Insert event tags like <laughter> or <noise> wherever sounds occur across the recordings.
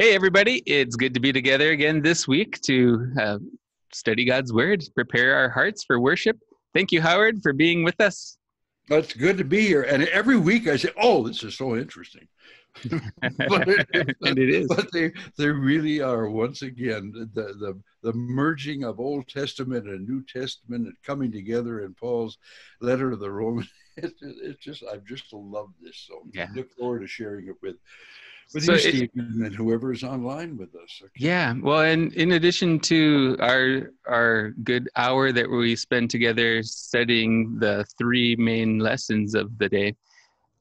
Hey, everybody. It's good to be together again this week to uh, study God's Word, prepare our hearts for worship. Thank you, Howard, for being with us. It's good to be here. And every week I say, oh, this is so interesting. <laughs> but it, <laughs> and it is. But they, they really are, once again, the, the, the merging of Old Testament and New Testament and coming together in Paul's letter to the Romans. <laughs> It's, it's just, I've just loved this. So Yeah. look forward to sharing it with, with So you, Stephen, and whoever is online with us. Yeah, well, and in addition to our our good hour that we spend together studying the three main lessons of the day,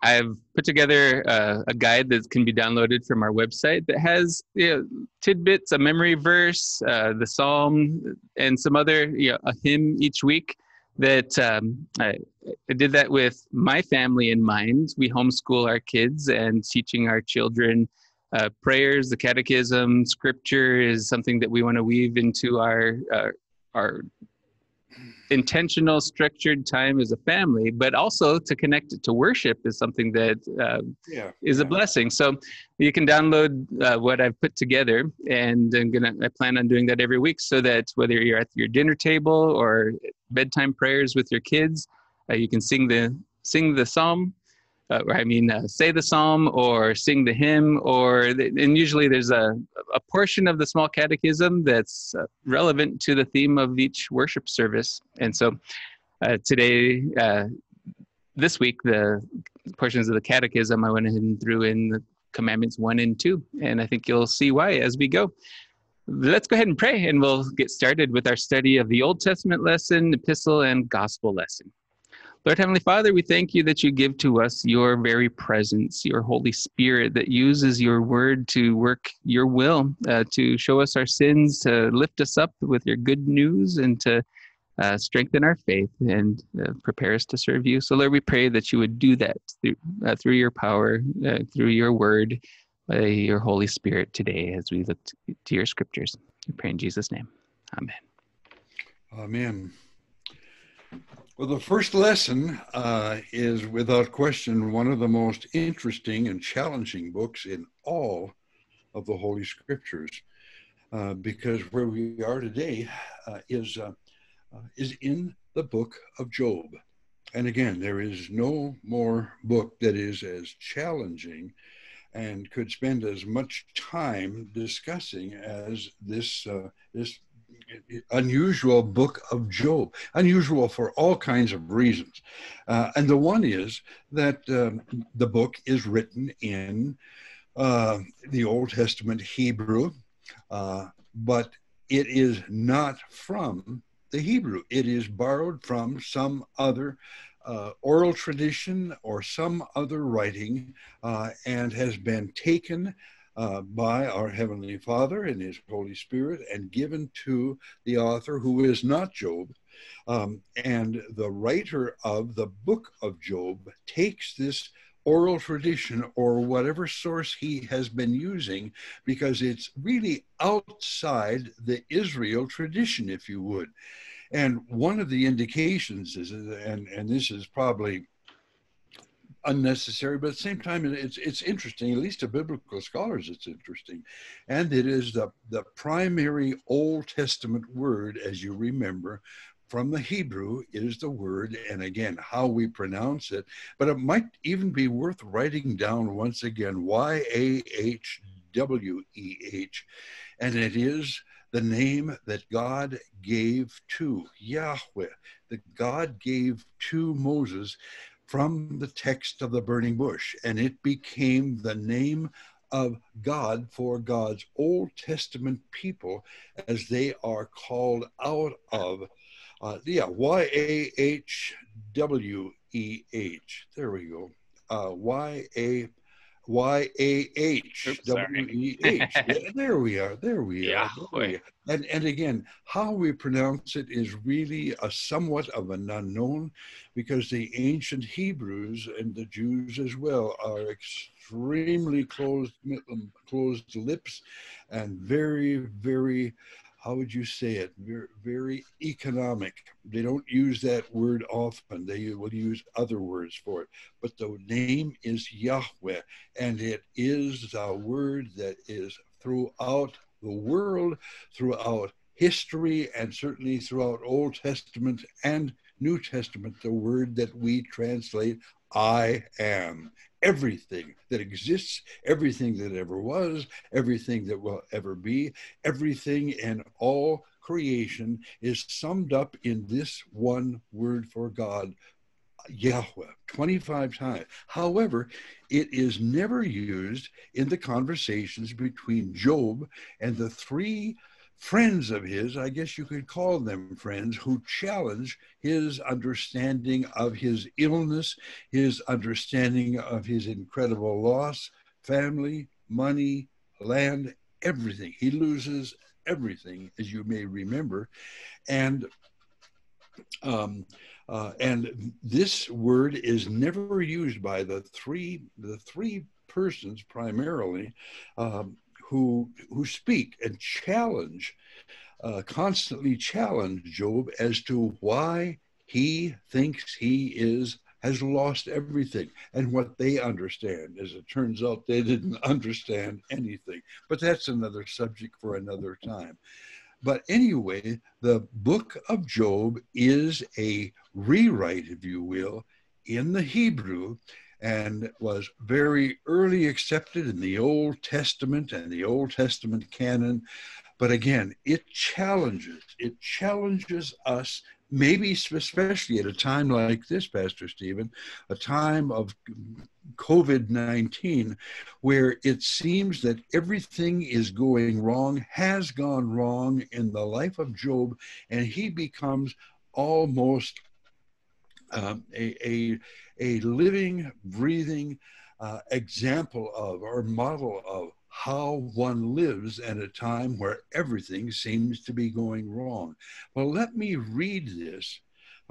I've put together uh, a guide that can be downloaded from our website that has you know, tidbits, a memory verse, uh, the psalm, and some other you know, a hymn each week. That um, I, I did that with my family in mind. We homeschool our kids and teaching our children uh, prayers, the catechism, scripture is something that we want to weave into our uh, our intentional, structured time as a family, but also to connect it to worship is something that uh, Yeah. is a blessing. So you can download uh, what I've put together, and I'm gonna I plan on doing that every week, so that whether you're at your dinner table or bedtime prayers with your kids, uh, you can sing the sing the psalm. Uh, I mean, uh, say the psalm or sing the hymn, or and usually there's a a portion of the small catechism that's uh, relevant to the theme of each worship service. And so uh, today, uh, this week, the portions of the catechism I went ahead and threw in the commandments one and two, and I think you'll see why as we go. Let's go ahead and pray, and we'll get started with our study of the Old Testament lesson, epistle, and gospel lesson. Lord Heavenly Father, we thank you that you give to us your very presence, your Holy Spirit that uses your word to work your will, uh, to show us our sins, to lift us up with your good news, and to uh, strengthen our faith and uh, prepare us to serve you. So, Lord, we pray that you would do that through, uh, through your power, uh, through your word, by your Holy Spirit today as we look to, to your scriptures. We pray in Jesus' name. Amen. Amen. Well, the first lesson uh, is without question one of the most interesting and challenging books in all of the Holy Scriptures, uh, because where we are today uh, is uh, uh, is in the book of Job. And again, there is no more book that is as challenging and could spend as much time discussing as this uh, this unusual book of Job. Unusual for all kinds of reasons. Uh, and the one is that um, the book is written in uh, the Old Testament Hebrew, uh, but it is not from the Hebrew. It is borrowed from some other. Uh, oral tradition or some other writing uh, and has been taken uh, by our Heavenly Father and His Holy Spirit and given to the author who is not Job. Um, and the writer of the book of Job takes this oral tradition or whatever source he has been using because it's really outside the Israel tradition, if you would. And one of the indications is, and, and this is probably unnecessary, but at the same time, it's it's interesting. At least to biblical scholars, it's interesting, and it is the the primary Old Testament word, as you remember, from the Hebrew is the word, and again, how we pronounce it. But it might even be worth writing down once again: Y A H W E H, and it is the name that God gave to Yahweh, that God gave to Moses from the text of the burning bush, and it became the name of God for God's Old Testament people as they are called out of, uh, yeah, Y A H W E H. There we go. Uh, y A Y A H. W E H. <laughs> There we are. There we are. There we Yahweh. are. And, and again, how we pronounce it is really a somewhat of an unknown because the ancient Hebrews and the Jews as well are extremely closed, closed lips and very, very, how would you say it? Very, very economic. They don't use that word often. They will use other words for it. But the name is Yahweh, and it is a word that is throughout the world, throughout history, and certainly throughout Old Testament and New Testament, the word that we translate I am. Everything that exists, everything that ever was, everything that will ever be, everything and all creation is summed up in this one word for God, Yahweh 25 times. However, it is never used in the conversations between Job and the three friends of his, I guess you could call them friends, who challenge his understanding of his illness, his understanding of his incredible loss, family, money, land, everything. He loses everything, as you may remember. And um, uh, and this word is never used by the three the three persons primarily um, who who speak and challenge uh, constantly challenge Job as to why he thinks he is has lost everything and what they understand. As it turns out, they didn't <laughs> understand anything. But that's another subject for another time. But anyway, the book of Job is a rewrite, if you will, in the Hebrew and was very early accepted in the Old Testament and the Old Testament canon. But again, it challenges, it challenges us maybe especially at a time like this, Pastor Stephen, a time of COVID 19, where it seems that everything is going wrong, has gone wrong in the life of Job, and he becomes almost um, a, a, a living, breathing uh, example of or model of how one lives at a time where everything seems to be going wrong. Well, let me read this,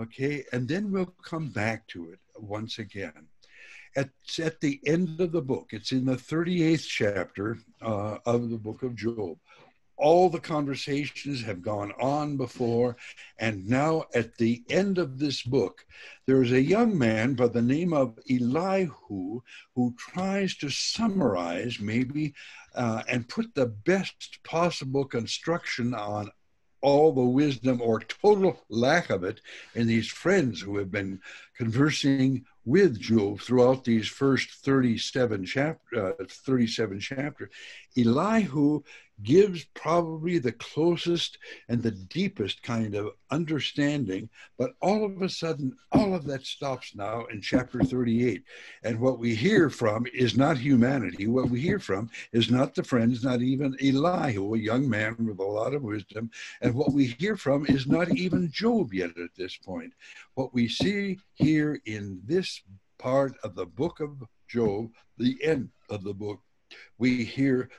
okay, and then we'll come back to it once again. It's at the end of the book, it's in the 38th chapter uh, of the book of Job all the conversations have gone on before. And now, at the end of this book, there is a young man by the name of Elihu who tries to summarize, maybe, uh, and put the best possible construction on all the wisdom or total lack of it in these friends who have been conversing with Job throughout these first 37 chapter, uh, 37 chapters. Elihu gives probably the closest and the deepest kind of understanding. But all of a sudden, all of that stops now in chapter 38. And what we hear from is not humanity. What we hear from is not the friends, not even Elihu, a young man with a lot of wisdom. And what we hear from is not even Job yet at this point. What we see here in this part of the book of Job, the end of the book, we hear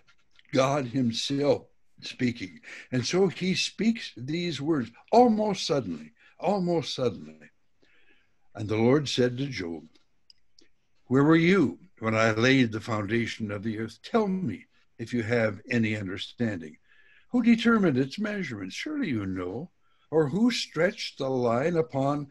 God Himself speaking. And so He speaks these words almost suddenly, almost suddenly. And the Lord said to Job, Where were you when I laid the foundation of the earth? Tell me if you have any understanding. Who determined its measurements? Surely you know. Or who stretched the line upon,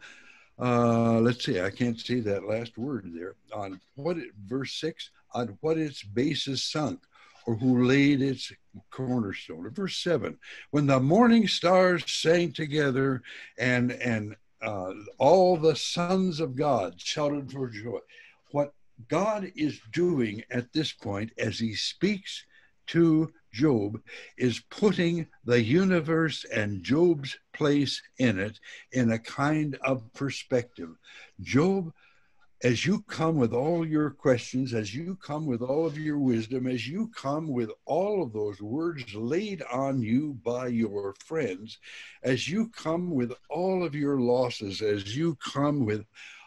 uh, let's see, I can't see that last word there, on what, it, verse 6, on what its basis sunk or who laid its cornerstone. Verse 7 When the morning stars sang together and, and uh, all the sons of God shouted for joy. What God is doing at this point as he speaks to Job is putting the universe and Job's place in it in a kind of perspective. Job as you come with all your questions, as you come with all of your wisdom, as you come with all of those words laid on you by your friends, as you come with all of your losses, as you come with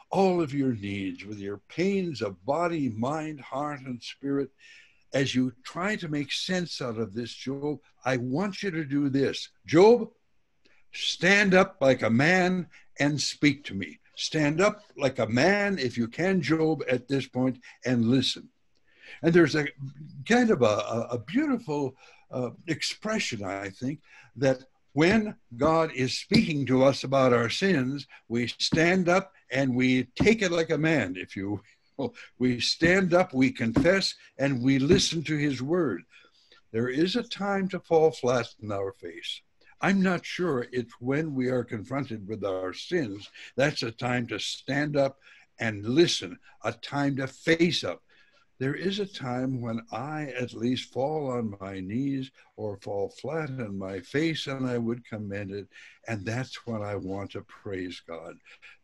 all of your needs, with your pains of body, mind, heart, and spirit, as you try to make sense out of this, Job, I want you to do this. Job, stand up like a man and speak to me. Stand up like a man, if you can, Job, at this point, and listen. And there's a kind of a, a beautiful uh, expression, I think, that when God is speaking to us about our sins, we stand up and we take it like a man, if you will. We stand up, we confess, and we listen to his word. There is a time to fall flat on our face. I'm not sure it's when we are confronted with our sins, that's a time to stand up and listen, a time to face up. There is a time when I at least fall on my knees or fall flat on my face and I would commend it. And that's when I want to praise God.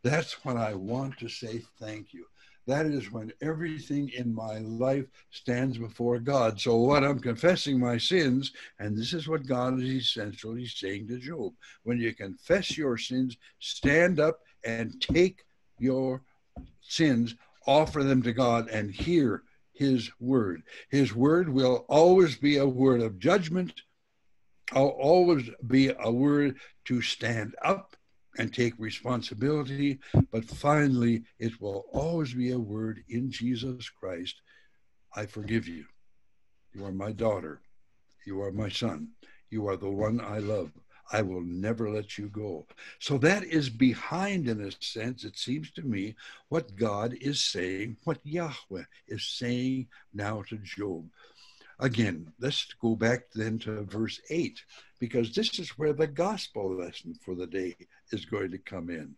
That's when I want to say thank you. That is when everything in my life stands before God. So, what I'm confessing my sins, and this is what God is essentially saying to Job when you confess your sins, stand up and take your sins, offer them to God, and hear his word. His word will always be a word of judgment, I'll always be a word to stand up and take responsibility, but finally, it will always be a word in Jesus Christ I forgive you. You are my daughter. You are my son. You are the one I love. I will never let you go. So that is behind, in a sense, it seems to me, what God is saying, what Yahweh is saying now to Job. Again, let's go back then to verse 8, because this is where the gospel lesson for the day is going to come in.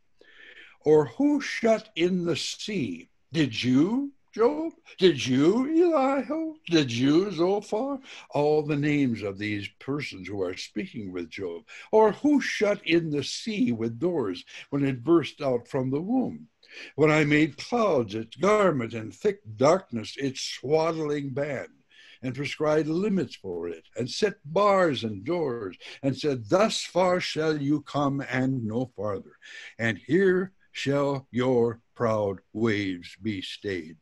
Or who shut in the sea? Did you, Job? Did you, Elihu? Did you, Zophar? All the names of these persons who are speaking with Job. Or who shut in the sea with doors when it burst out from the womb? When I made clouds its garment and thick darkness its swaddling band and prescribed limits for it, and set bars and doors, and said, Thus far shall you come and no farther, and here shall your proud waves be stayed.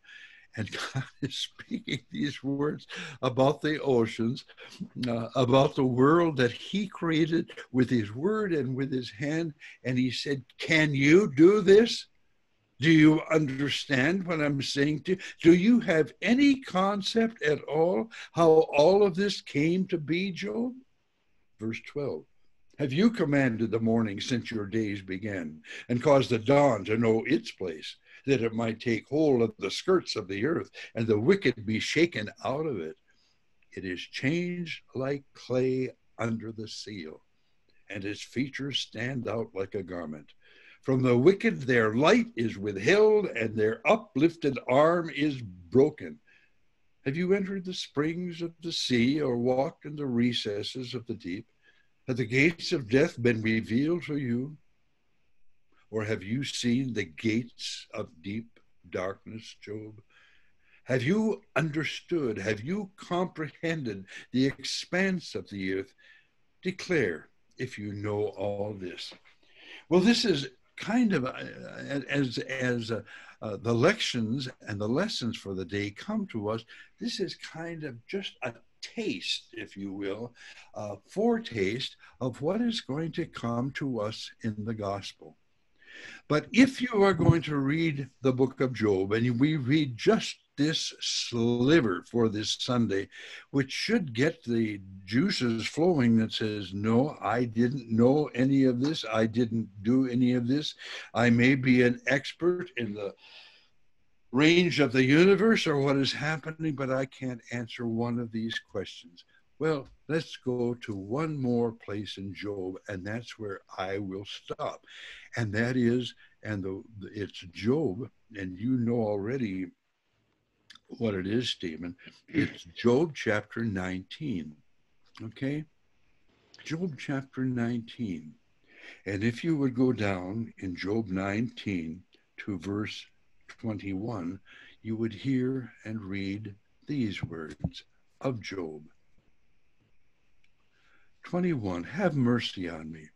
And <laughs> God is speaking these words about the oceans, uh, about the world that He created with His word and with His hand. And He said, Can you do this? Do you understand what I'm saying to you? Do you have any concept at all how all of this came to be, Job? Verse 12. Have you commanded the morning since your days began, and caused the dawn to know its place, that it might take hold of the skirts of the earth, and the wicked be shaken out of it? It is changed like clay under the seal, and its features stand out like a garment. From the wicked, their light is withheld, and their uplifted arm is broken. Have you entered the springs of the sea, or walked in the recesses of the deep? Have the gates of death been revealed to you? Or have you seen the gates of deep darkness, Job? Have you understood? Have you comprehended the expanse of the earth? Declare if you know all this. Well, this is kind of uh, as as uh, uh, the lections and the lessons for the day come to us this is kind of just a taste if you will a foretaste of what is going to come to us in the gospel but if you are going to read the book of job and we read just this sliver for this Sunday, which should get the juices flowing that says, No, I didn't know any of this. I didn't do any of this. I may be an expert in the range of the universe or what is happening, but I can't answer one of these questions. Well, let's go to one more place in Job, and that's where I will stop. And that is, and the, it's Job, and you know already what it is, Stephen. It's <clears throat> Job chapter 19. Okay? Job chapter 19. And if you would go down in Job 19 to verse 21, you would hear and read these words of Job. 21. Have mercy on me.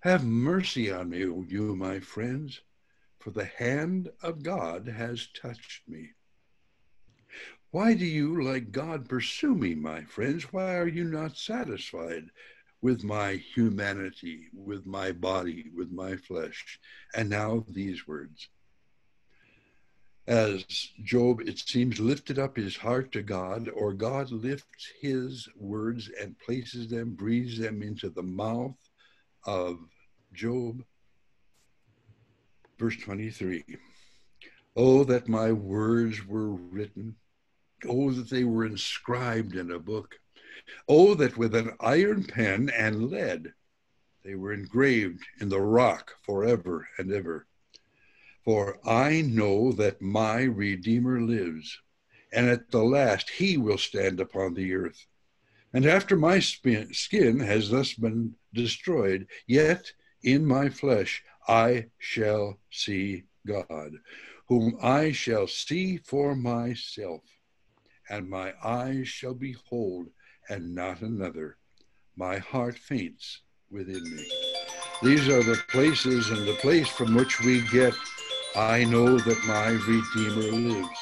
Have mercy on me, O you, my friends, for the hand of God has touched me. Why do you, like God, pursue me, my friends? Why are you not satisfied with my humanity, with my body, with my flesh? And now these words. As Job, it seems, lifted up his heart to God, or God lifts his words and places them, breathes them into the mouth of Job. Verse 23 Oh, that my words were written Oh, that they were inscribed in a book, Oh, that with an iron pen and lead they were engraved in the rock forever and ever. For I know that my Redeemer lives, and at the last he will stand upon the earth. And after my skin has thus been destroyed, yet in my flesh I shall see God, whom I shall see for myself, and my eyes shall behold, and not another. My heart faints within me. These are the places and the place from which we get, I know that my Redeemer lives.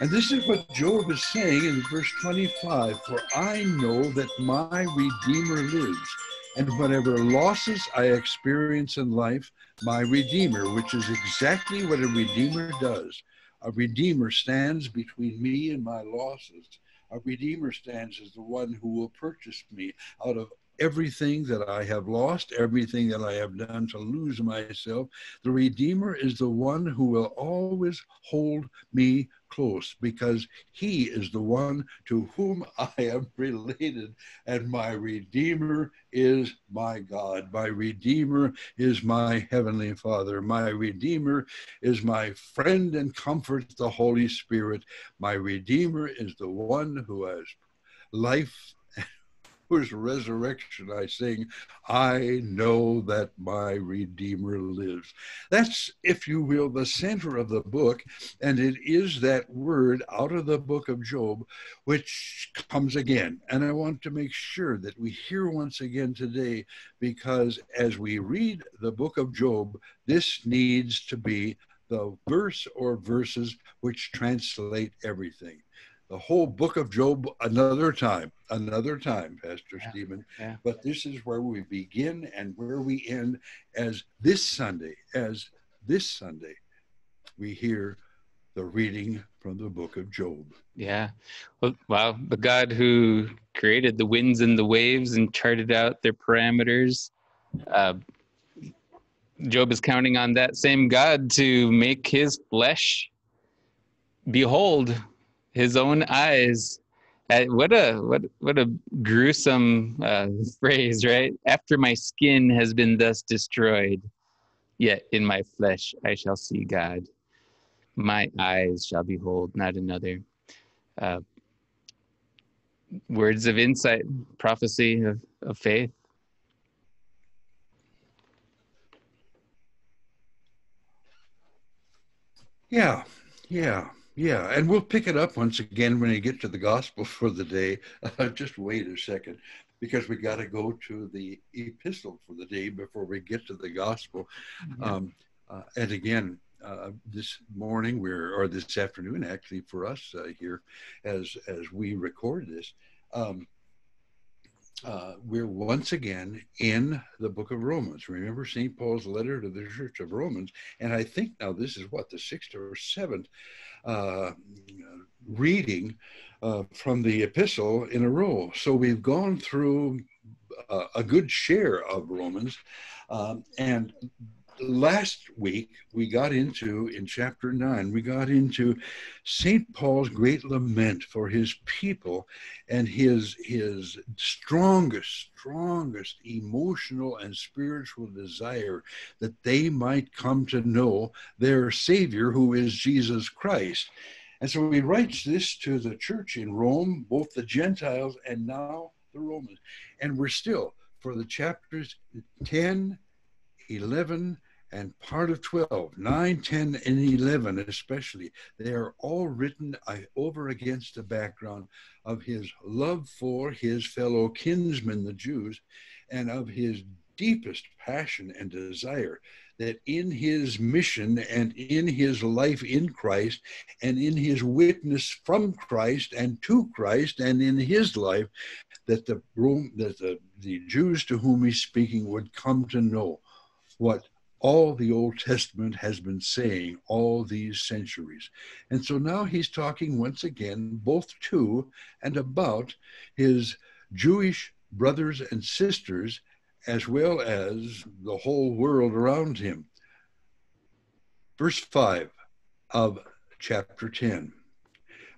And this is what Job is saying in verse 25 For I know that my Redeemer lives, and whatever losses I experience in life, my Redeemer, which is exactly what a Redeemer does. A Redeemer stands between me and my losses. A Redeemer stands as the one who will purchase me out of everything that I have lost, everything that I have done to lose myself. The Redeemer is the one who will always hold me close because he is the one to whom <laughs> I am related, and my Redeemer is my God. My Redeemer is my Heavenly Father. My Redeemer is my friend and comfort, the Holy Spirit. My Redeemer is the one who has life whose resurrection I sing, I know that my Redeemer lives. That's, if you will, the center of the book. And it is that word out of the book of Job, which comes again. And I want to make sure that we hear once again today, because as we read the book of Job, this needs to be the verse or verses which translate everything the whole book of Job another time, another time, Pastor yeah, Stephen. Yeah. But this is where we begin and where we end as this Sunday, as this Sunday, we hear the reading from the book of Job. Yeah. Well, wow. The God who created the winds and the waves and charted out their parameters. Uh, Job is counting on that same God to make his flesh behold his own eyes. Uh, what a what what a gruesome uh, <laughs> phrase, right? After my skin has been thus destroyed, yet in my flesh I shall see God. My eyes shall behold not another. Uh, words of insight, prophecy of, of faith. Yeah, yeah. Yeah, and we'll pick it up once again when we get to the gospel <laughs> for the day. Uh, just wait a second, because we got to go to the epistle for the day before we get to the gospel. Mm-hmm. Um, uh, and again, uh, this morning we're or this afternoon actually for us uh, here as as we record this um, uh, we're once again in the book of Romans. Remember St. Paul's letter to the Church of Romans, and I think now this is what the sixth or seventh uh, reading uh, from the epistle in a row. So we've gone through uh, a good share of Romans, um, and last week we got into in chapter 9 we got into st paul's great lament for his people and his his strongest strongest emotional and spiritual desire that they might come to know their savior who is jesus christ. And so he writes this to the church in rome both the gentiles and now the romans. And we're still for the chapters 10 11 and part of 12, 9, 10, and 11 especially, they are all written uh, over against the background of his love for his fellow kinsmen, the Jews, and of his deepest passion and desire that in his mission and in his life in Christ and in his witness from Christ and to Christ and in his life that the that the, the Jews to whom he's speaking would come to know what all the Old Testament has been saying all these centuries. And so now he's talking once again both to and about his Jewish brothers and sisters, as well as the whole world around him. Verse 5 of chapter 10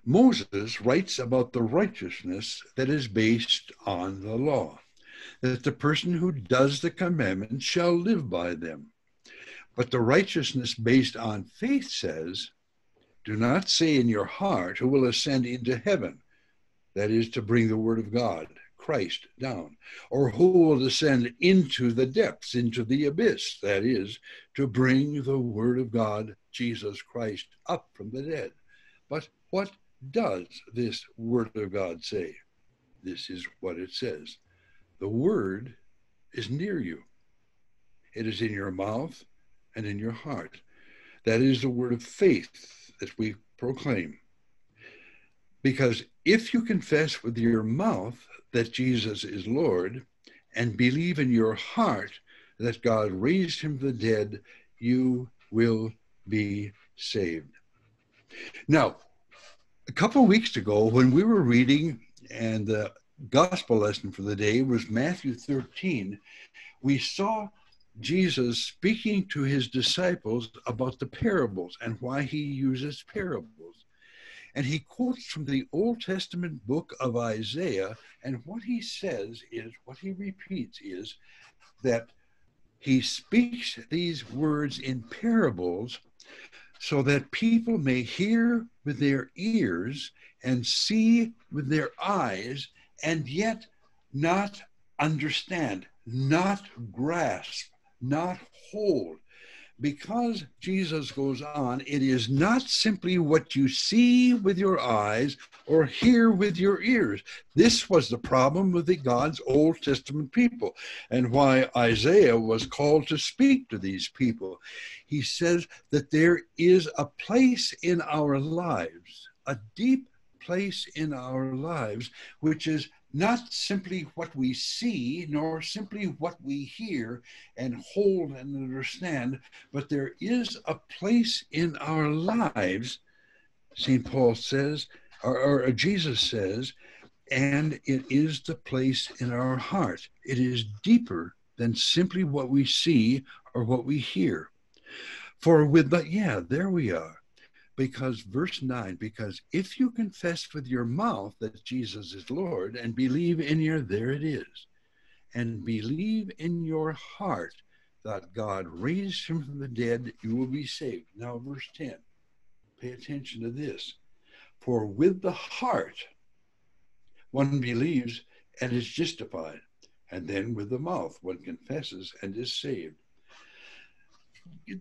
Moses writes about the righteousness that is based on the law, that the person who does the commandments shall live by them. But the righteousness based on faith says, Do not say in your heart, Who will ascend into heaven? That is to bring the word of God, Christ, down. Or who will descend into the depths, into the abyss? That is to bring the word of God, Jesus Christ, up from the dead. But what does this word of God say? This is what it says The word is near you, it is in your mouth and in your heart. That is the word of faith that we proclaim. Because if you confess with your mouth that Jesus is Lord and believe in your heart that God raised him from the dead, you will be saved. Now, a couple of weeks ago, when we were reading, and the gospel lesson for the day was Matthew 13, we saw Jesus speaking to his disciples about the parables and why he uses parables. And he quotes from the Old Testament book of Isaiah. And what he says is, what he repeats is that he speaks these words in parables so that people may hear with their ears and see with their eyes and yet not understand, not grasp, not hold because Jesus goes on, it is not simply what you see with your eyes or hear with your ears. This was the problem with the God's Old Testament people and why Isaiah was called to speak to these people. He says that there is a place in our lives, a deep place in our lives, which is not simply what we see, nor simply what we hear and hold and understand, but there is a place in our lives, St. Paul says, or, or, Jesus says, and it is the place in our heart. It is deeper than simply what we see or what we hear. For with the, yeah, there we are because verse 9 because if you confess with your mouth that jesus is lord and believe in your there it is and believe in your heart that god raised him from the dead you will be saved. Now verse 10 pay attention to this. For with the heart one believes and is justified and then with the mouth one confesses and is saved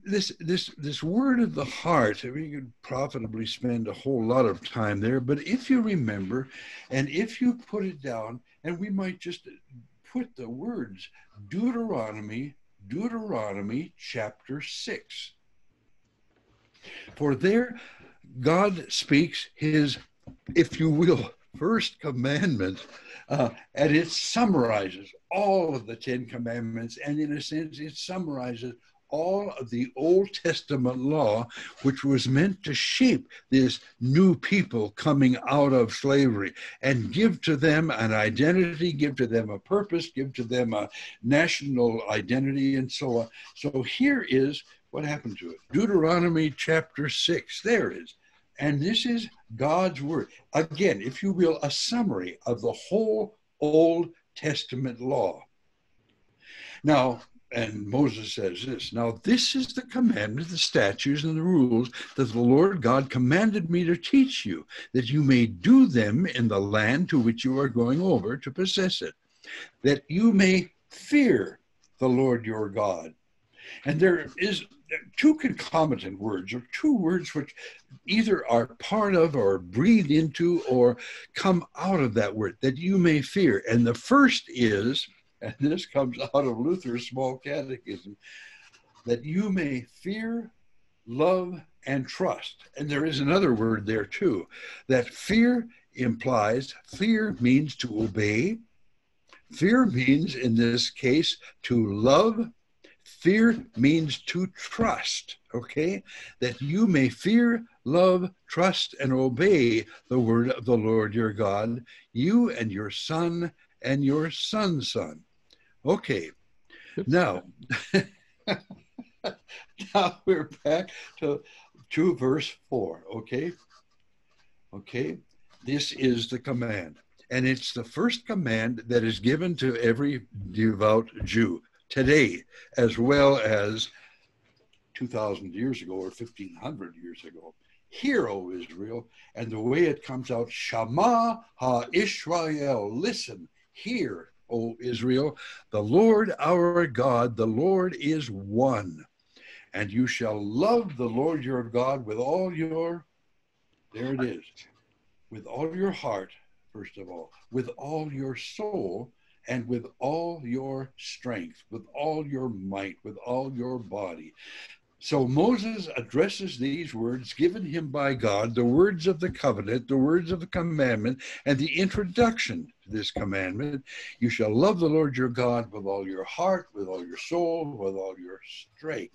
this this this word of the heart I mean, you could profitably spend a whole lot of time there but if you remember and if you put it down and we might just put the words deuteronomy deuteronomy chapter 6 for there god speaks his if you will first commandment uh, and it summarizes all of the ten commandments and in a sense it summarizes all of the Old Testament law, which was meant to shape this new people coming out of slavery and give to them an identity, give to them a purpose, give to them a national identity, and so on. So here is what happened to it Deuteronomy chapter 6. There it is. And this is God's word. Again, if you will, a summary of the whole Old Testament law. Now, and Moses says this Now, this is the commandment, the statutes, and the rules that the Lord God commanded me to teach you, that you may do them in the land to which you are going over to possess it, that you may fear the Lord your God. And there is two concomitant words, or two words which either are part of or breathed into or come out of that word, that you may fear. And the first is, and this comes <laughs> out of Luther's small catechism, that you may fear, love, and trust. And there is another word there too, that fear implies, fear means to obey. Fear means, in this case, to love. Fear means to trust, okay? That you may fear, love, trust, and obey the word of the Lord your God, you and your son and your son's son. Okay, now, <laughs> now we're back to, to verse 4, okay? Okay, this is the command. And it's the first command that is given to every devout Jew today, as well as 2,000 years ago or 1,500 years ago. Hear, O Israel, and the way it comes out, Shama ha Israel, listen, hear, O Israel, the Lord our God, the Lord is one. And you shall love the Lord your God with all your, there it is, with all your heart, first of all, with all your soul, and with all your strength, with all your might, with all your body. So Moses addresses these words given him by God, the words of the covenant, the words of the commandment, and the introduction to this commandment. You shall love the Lord your God with all your heart, with all your soul, with all your strength.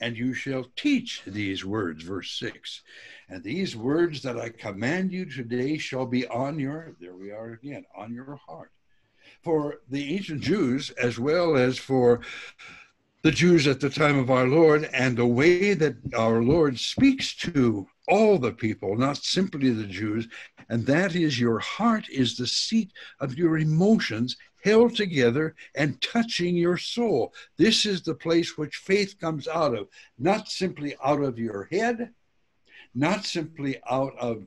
And you shall teach these words, verse 6. And these words that I command you today shall be on your, there we are again, on your heart. For the ancient Jews, as well as for the Jews at the time of our Lord and the way that our Lord speaks to all the people, not simply the Jews, and that is your heart is the seat of your emotions held together and touching your soul. This is the place which faith comes out of, not simply out of your head, not simply out of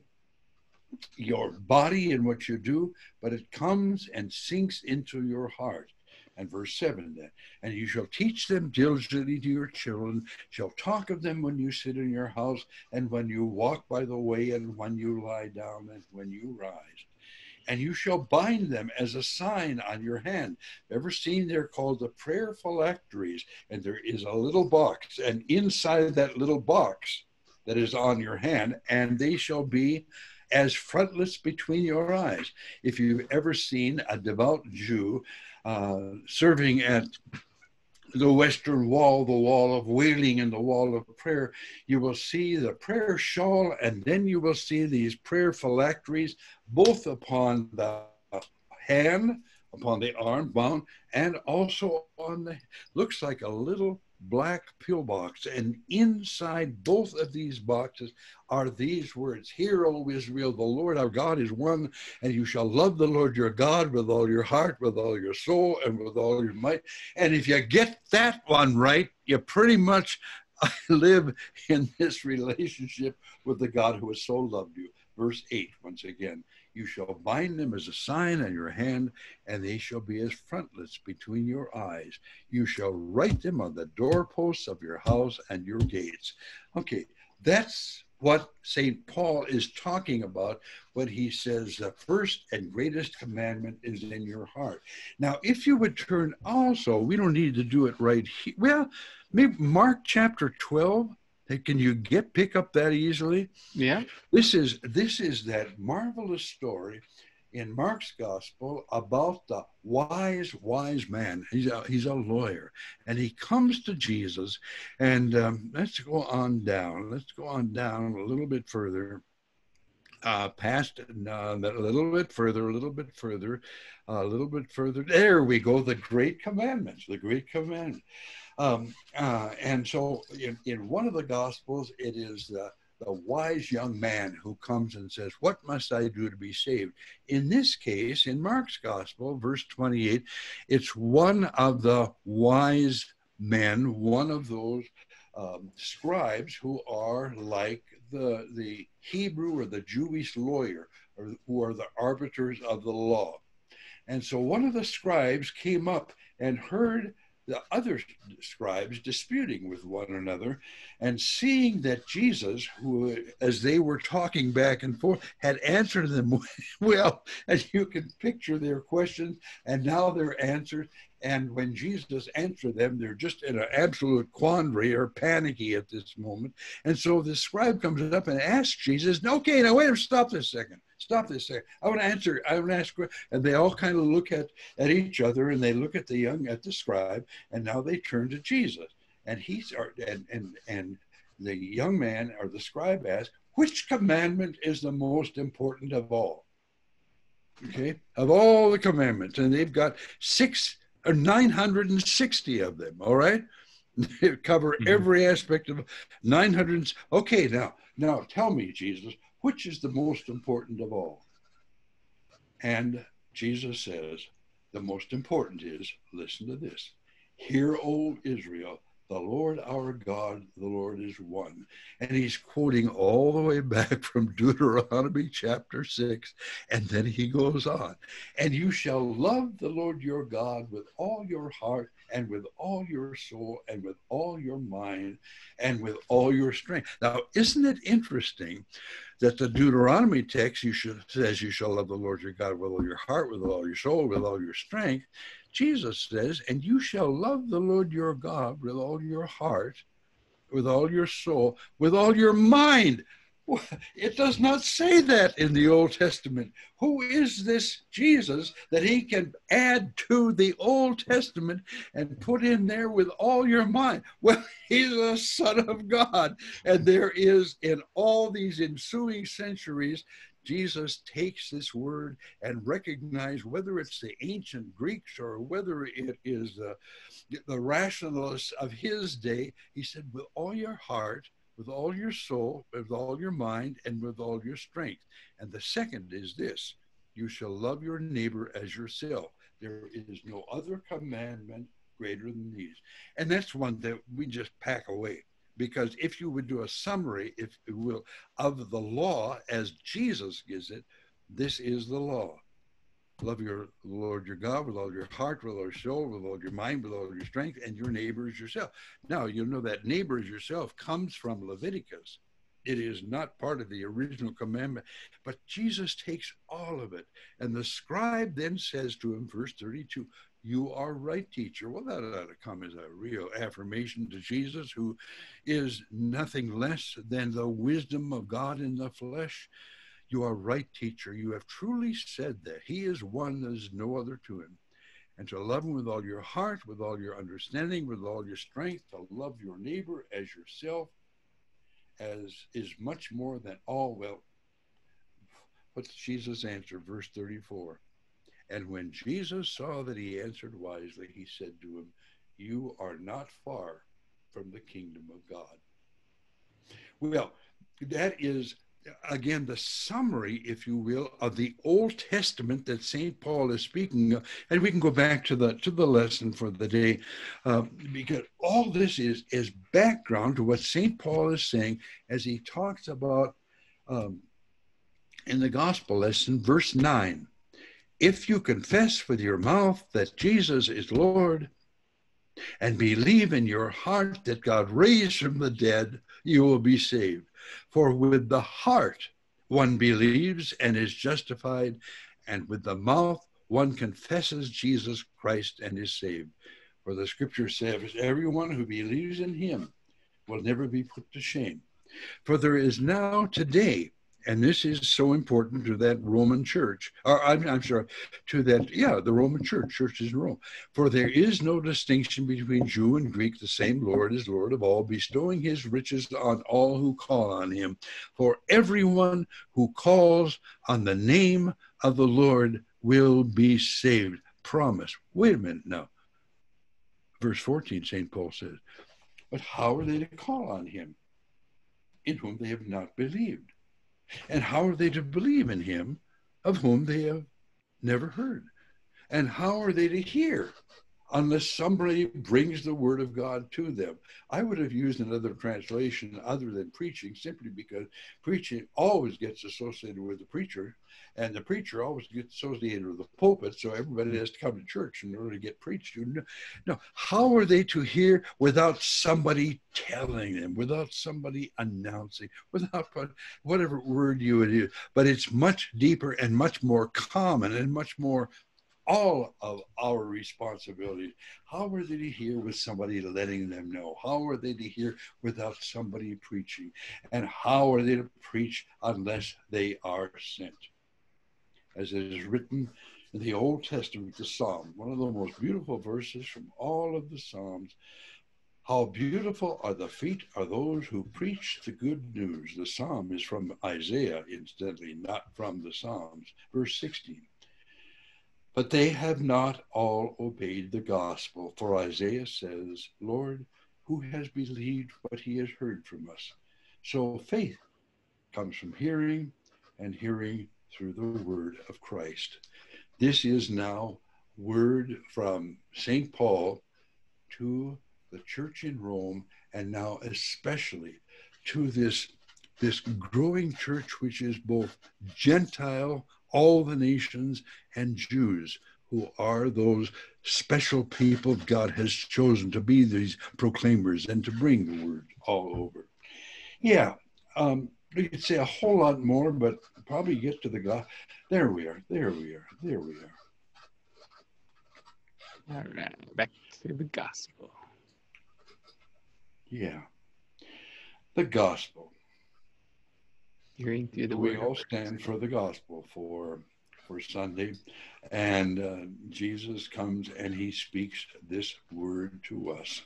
your body and what you do, but it comes and sinks into your heart and verse 7 then and you shall teach them diligently to your children shall talk of them when you sit in your house and when you walk by the way and when you lie down and when you rise and you shall bind them as a sign on your hand. Ever seen they're called the prayer phylacteries, and there is a little box, and inside that little box that is on your hand, and they shall be as frontlets between your eyes. If you've ever seen a devout Jew uh, serving at the western wall, the wall of wailing and the wall of prayer, you will see the prayer shawl, and then you will see these prayer phylacteries, both upon the hand, upon the arm bound, and also on the, looks like a little black pillbox. And inside both of these boxes are these words Hear, O Israel, the Lord our God is one, and you shall love the Lord your God with all your heart, with all your soul, and with all your might. And if you get that one right, you pretty much <laughs> live in this relationship with the God who has so loved you. Verse 8, once again. You shall bind them as a sign on your hand, and they shall be as frontlets between your eyes. You shall write them on the doorposts of your house and your gates. Okay, that's what St. Paul is talking about when he says the first and greatest commandment is in your heart. Now, if you would turn also, we don't need to do it right here. Well, maybe Mark chapter 12 Hey, can you get pick up that easily? Yeah. This is this is that marvelous story in Mark's gospel about the wise, wise man. He's a, he's a lawyer, and he comes to Jesus. And um, let's go on down. Let's go on down a little bit further. Uh, past uh, a little bit further, a little bit further, a little bit further. There we go. The great commandments. The great commandment. Um, uh, and so in, in one of the Gospels, it is the, the wise young man who comes and says, What must I do to be saved? In this case, in Mark's Gospel, verse 28, it's one of the wise men, one of those um, scribes who are like the, the Hebrew or the Jewish lawyer, or who are the arbiters of the law. And so one of the scribes came up and heard the other scribes disputing with one another and seeing that Jesus, who, as they were talking back and forth, had answered them <laughs> well, as you can picture their questions and now their answers. And when Jesus answered them, they're just in an absolute quandary or panicky at this moment. And so the scribe comes up and asks Jesus, okay, now wait, stop this second stop this second. I want to answer. I want to ask. And they all kind of look at at each other, and they look at the young at the scribe, and now they turn to Jesus, and he's and and and the young man or the scribe asks, which commandment is the most important of all? Okay, of all the commandments, and they've got six or nine hundred and sixty of them. All right. <laughs> They cover mm-hmm. every aspect of 900. Okay, now, now tell me, Jesus, which is the most important of all? And Jesus says, the most important is listen to this. Hear, O Israel, the Lord our God, the Lord is one. And he's quoting all the way back <laughs> from Deuteronomy chapter 6. And then he goes on, and you shall love the Lord your God with all your heart and with all your soul and with all your mind and with all your strength. Now, isn't it interesting that the Deuteronomy text you should, says you shall love the Lord your God with all your heart, with all your soul, with all your strength? Jesus says, and you shall love the Lord your God with all your heart, with all your soul, with all your mind. It does not say that in the Old Testament. Who is this Jesus that he can add to the Old Testament and put in there with all your mind? Well, <laughs> he's a Son of God. And there is in all these ensuing centuries Jesus takes this word and recognize whether it's the ancient Greeks or whether it is uh, the rationalists of his day. He said, with all your heart, with all your soul, with all your mind, and with all your strength. And the second is this you shall love your neighbor as yourself. There is no other commandment greater than these. And that's one that we just pack away because if you would do a summary, if you will, of the law as Jesus gives it, this is the law. Love your Lord your God with all your heart, with all your soul, with all your mind, with all your strength, and your neighbor neighbors yourself. Now, you know that neighbor neighbors yourself comes from Leviticus. It is not part of the original commandment, but Jesus takes all of it. And the scribe then says to him, verse 32, you are right, teacher. Well, that ought to come as a real affirmation to Jesus, who is nothing less than the wisdom of God in the flesh. You are right, teacher. You have truly said that. He is one, there's no other to him. And to love him with all your heart, with all your understanding, with all your strength, to love your neighbor as yourself, as is much more than all. Well, what's Jesus' answer? Verse 34 and when Jesus saw that he answered wisely, he said to him, You are not far from the kingdom of God. Well, that is again the summary if you will of the old testament that st paul is speaking of and we can go back to the to the lesson for the day uh, because all this is is background to what st paul is saying as he talks about um, in the gospel lesson verse 9 if you confess with your mouth that Jesus is Lord and believe in your heart that God raised from the dead, you will be saved. For with the heart one believes and is justified, and with the mouth one confesses Jesus Christ and is saved. For the scripture says, everyone who believes in him will never be put to shame. For there is now today and this is so important to that Roman church, or I'm, I'm, sorry, to that, yeah, the Roman church, churches in Rome. For there is no distinction between Jew and Greek. The same Lord is Lord of all, bestowing his riches on all who call on him. For everyone who calls on the name of the Lord will be saved. Promise. Wait a minute now. Verse 14, St. Paul says, But how are they to call on him in whom they have not believed? And how are they to believe in him of whom they have never heard? And how are they to hear unless somebody brings the word of God to them? I would have used another translation other than preaching simply because preaching always gets associated with the preacher and the preacher always gets associated with the pulpit, so everybody mm-hmm. has to come to church in order to get preached to. No, how are they to hear without somebody telling them, without somebody announcing, without whatever word you would use? But it's much deeper and much more common and much more all of our responsibilities. How are they to hear with somebody letting them know? How are they to hear without somebody preaching? And how are they to preach unless they are sent? as it is written in the Old Testament, the Psalm, one of the most beautiful verses from all of the Psalms. How beautiful are the feet of those who preach the good news. The Psalm is from Isaiah, incidentally, not from the Psalms. Verse 16. But they have not all obeyed the gospel, for Isaiah says, Lord, who has believed what he has heard from us? So faith comes from hearing, and hearing through the word of Christ. This is now word from St. Paul to the church in Rome, and now especially to this, this growing church, which is both Gentile, all the nations, and Jews, who are those special people God has chosen to be these proclaimers and to bring the word all over. Yeah, um, you could say a whole lot more, but probably get to the God. There we are. There we are. There we are. All right, back to the gospel. Yeah. The gospel. Hearing through the we word. all stand for the gospel for for Sunday, and uh, Jesus comes and he speaks this word to us.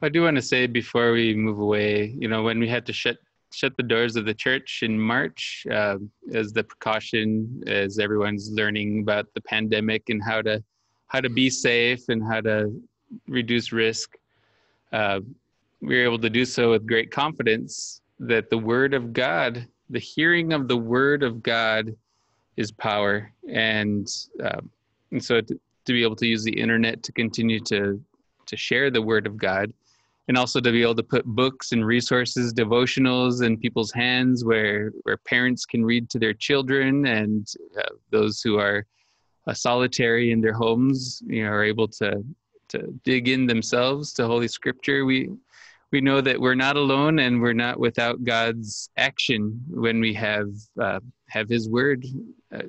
I do want to say before we move away, you know, when we had to shut shut the doors of the church in March uh, as the precaution, as everyone's learning about the pandemic and how to how to be safe and how to reduce risk. Uh, we were able to do so with great confidence that the Word of God, the hearing of the Word of God, is power, and uh, and so to, to be able to use the internet to continue to to share the Word of God and also to be able to put books and resources devotionals in people's hands where where parents can read to their children and uh, those who are uh, solitary in their homes you know are able to to dig in themselves to holy scripture. We we know that we're not alone and we're not without god's action when we have uh, have his word. Uh,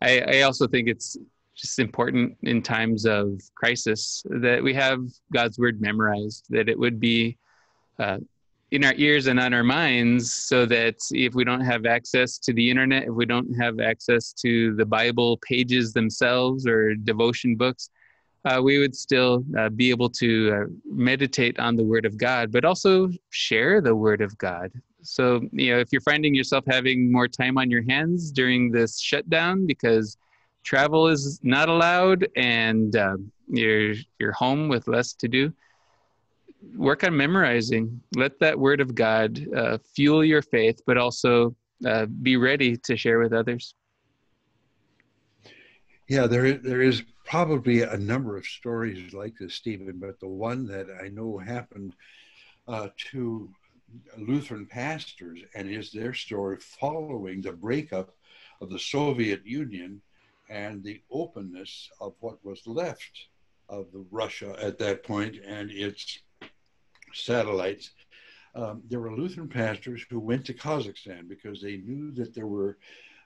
I, I also think it's just important in times of crisis that we have God's word memorized, that it would be uh, in our ears and on our minds, so that if we don't have access to the internet, if we don't have access to the Bible pages themselves or devotion books, uh, we would still uh, be able to uh, meditate on the Word of God, but also share the Word of God. So, you know, if you're finding yourself having more time on your hands during this shutdown because travel is not allowed and uh, you're you're home with less to do work on memorizing let that word of god uh, fuel your faith but also uh, be ready to share with others Yeah, there there is probably a number of stories like this, Stephen, but the one that I know happened uh, to Lutheran pastors and is their story following the breakup of the Soviet Union and the openness of what was left of the Russia at that point and its satellites. Um, there were Lutheran pastors who went to Kazakhstan because they knew that there were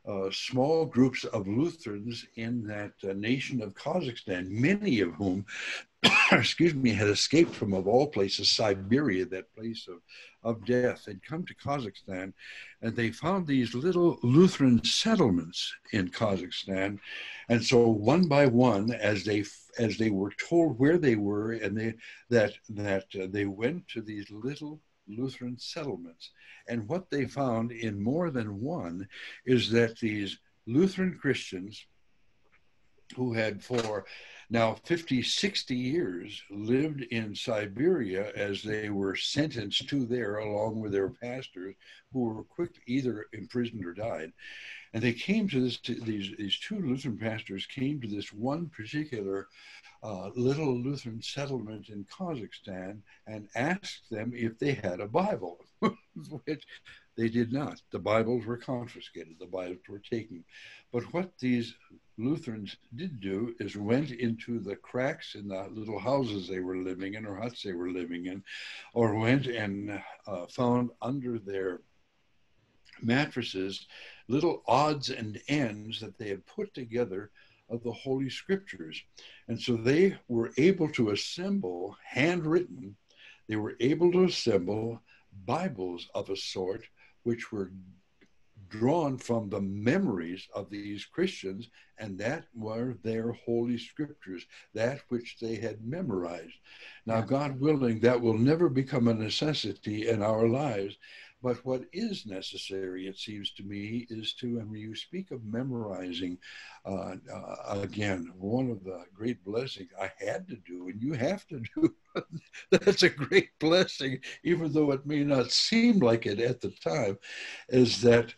uh, small groups of Lutherans in that uh, nation of Kazakhstan, many of whom, <coughs> excuse me, had escaped from, of all places, Siberia, that place of, of death. They'd come to Kazakhstan and they found these little Lutheran settlements in Kazakhstan. And so one by one, as they as they were told where they were and they that that uh, they went to these little Lutheran settlements. And what they found in more than one is that these Lutheran Christians who had for now 50, 60 years lived in Siberia as they were sentenced to there along with their pastors who were quick either imprisoned or died. And they came to this, these, these two Lutheran pastors came to this one particular uh, little Lutheran settlement in Kazakhstan and asked them if they had a Bible, <laughs> which they did not. The Bibles were confiscated, the Bibles were taken. But what these Lutherans did do is went into the cracks in the little houses they were living in or huts they were living in, or went and uh, found under their mattresses little odds and ends that they had put together of the Holy Scriptures. And so they were able to assemble, handwritten, they were able to assemble Bibles of a sort which were drawn from the memories of these Christians, and that were their holy scriptures, that which they had memorized. Now, God willing, that will never become a necessity in our lives, But what is necessary, it seems to me, is to, and you speak of memorizing, uh, uh, again, one of the great blessings I had to do, and you have to do, <laughs> that's a great blessing, even though it may not seem like it at the time, is that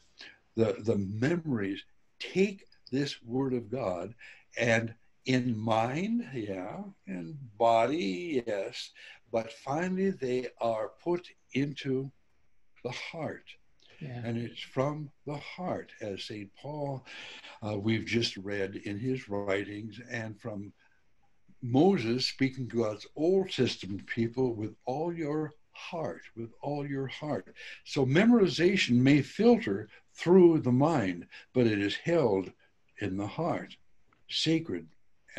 the, the memories take this word of God and in mind, yeah, and body, yes, but finally they are put into the heart. Yeah. And it's from the heart, as St. Paul, uh, we've just read in his writings, and from Moses speaking to God's Old Testament people with all your heart, with all your heart. So memorization may filter through the mind, but it is held in the heart, sacred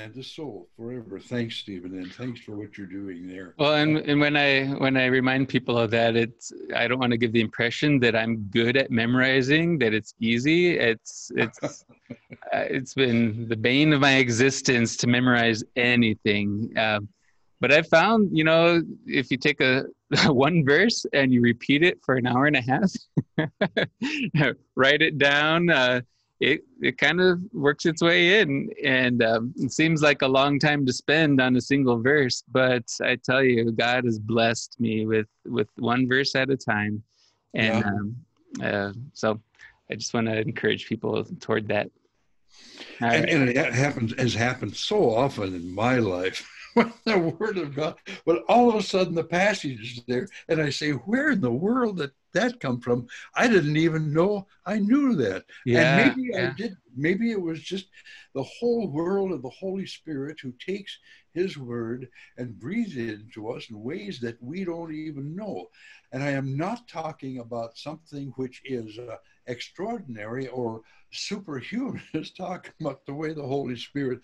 and the soul forever. Thanks, Stephen, and thanks for what you're doing there. Well, and, and when I when I remind people of that, it's I don't want to give the impression that I'm good at memorizing, that it's easy. It's it's <laughs> uh, it's been the bane of my existence to memorize anything. Uh, but I found, you know, if you take a <laughs> one verse and you repeat it for an hour and a half, <laughs> write it down. Uh, it it kind of works its way in, and um, it seems like a long time to spend on a single verse. But I tell you, God has blessed me with with one verse at a time, and yeah. um, uh, so I just want to encourage people toward that. And, right. and, it happens has happened so often in my life. <laughs> when the Word of God, but all of a sudden the passage is there, and I say, where in the world did that come from? I didn't even know I knew that. Yeah, and maybe yeah. I did. Maybe it was just the whole world of the Holy Spirit who takes His Word and breathes it into us in ways that we don't even know. And I am not talking about something which is uh, extraordinary or superhuman. <laughs> It's talking about the way the Holy Spirit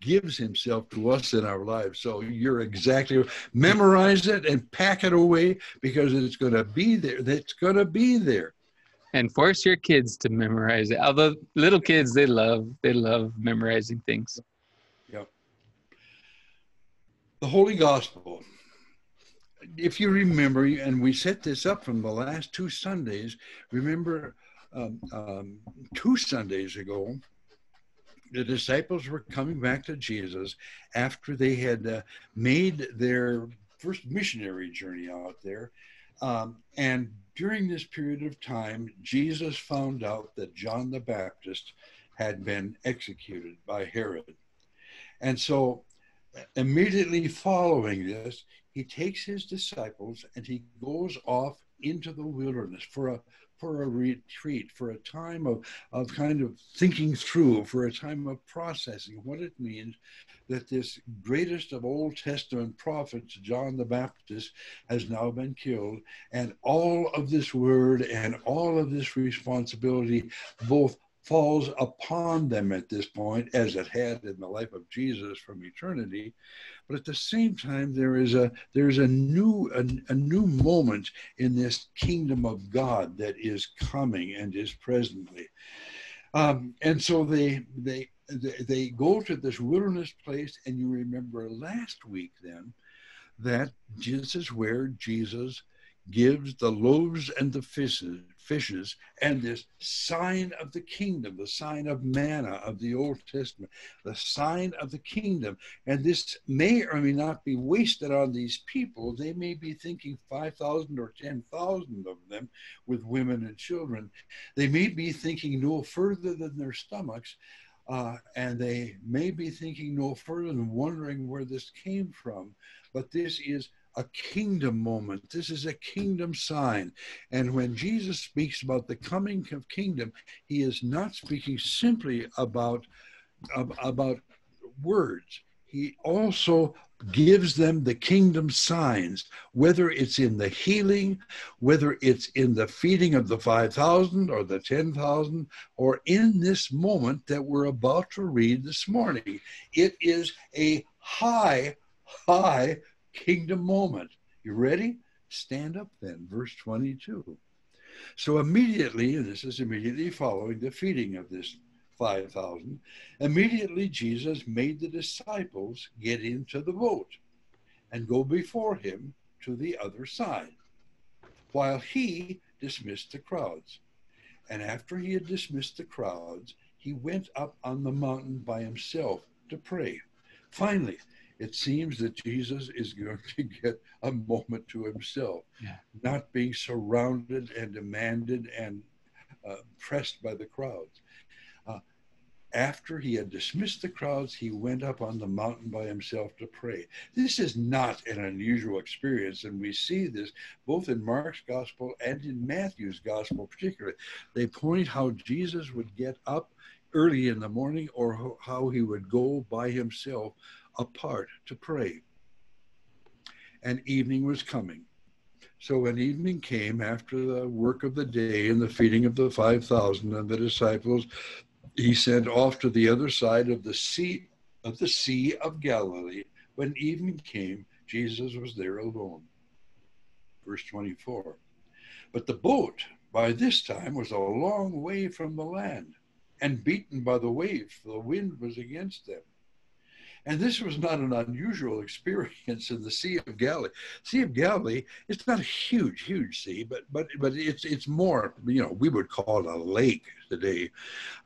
gives himself to us in our lives. So you're exactly memorize it and pack it away because it's going to be there. That's going to be there. And force your kids to memorize it. Although little kids, they love they love memorizing things. Yep. The Holy Gospel. If you remember, and we set this up from the last two Sundays. Remember, um, um, two Sundays ago, the disciples were coming back to Jesus after they had uh, made their first missionary journey out there. Um, and during this period of time, Jesus found out that John the Baptist had been executed by Herod. And so, immediately following this, he takes his disciples and he goes off into the wilderness for a for a retreat, for a time of, of kind of thinking through, for a time of processing what it means that this greatest of Old Testament prophets, John the Baptist, has now been killed. And all of this word and all of this responsibility, both falls upon them at this point, as it had in the life of Jesus from eternity. But at the same time, there is a there's a new a, a new moment in this kingdom of God that is coming and is presently. Um, and so they they they go to this wilderness place, and you remember last week then that this is where Jesus gives the loaves and the fishes, fishes and this sign of the kingdom, the sign of manna of the Old Testament, the sign of the kingdom. And this may or may not be wasted on these people. They may be thinking 5,000 or 10,000 of them with women and children. They may be thinking no further than their stomachs. Uh, and they may be thinking no further than wondering where this came from. But this is a kingdom moment. This is a kingdom sign. And when Jesus speaks about the coming of kingdom, he is not speaking simply about, about words. He also gives them the kingdom signs, whether it's in the healing, whether it's in the feeding of the 5,000 or the 10,000, or in this moment that we're about to read this morning. It is a high, high kingdom moment. You ready? Stand up then, verse 22. So immediately, and this is immediately following the feeding of this 5,000, immediately Jesus made the disciples get into the boat and go before him to the other side, while he dismissed the crowds. And after he had dismissed the crowds, he went up on the mountain by himself to pray. Finally, it seems that Jesus is going to <laughs> get a moment to himself, Yeah. not being surrounded and demanded and uh, pressed by the crowds. Uh, after he had dismissed the crowds, he went up on the mountain by himself to pray. This is not an unusual experience, and we see this both in Mark's gospel and in Matthew's gospel, particularly. They point how Jesus would get up early in the morning or how he would go by himself apart to pray. And evening was coming. So when evening came after the work of the day and the feeding of the 5,000 and the disciples, he sent off to the other side of the sea of the Sea of Galilee. When evening came, Jesus was there alone. Verse 24. But the boat by this time was a long way from the land and beaten by the waves, for the wind was against them. And this was not an unusual experience in the Sea of Galilee. Sea of Galilee, it's not a huge, huge sea, but but but it's it's more, you know, we would call it a lake today.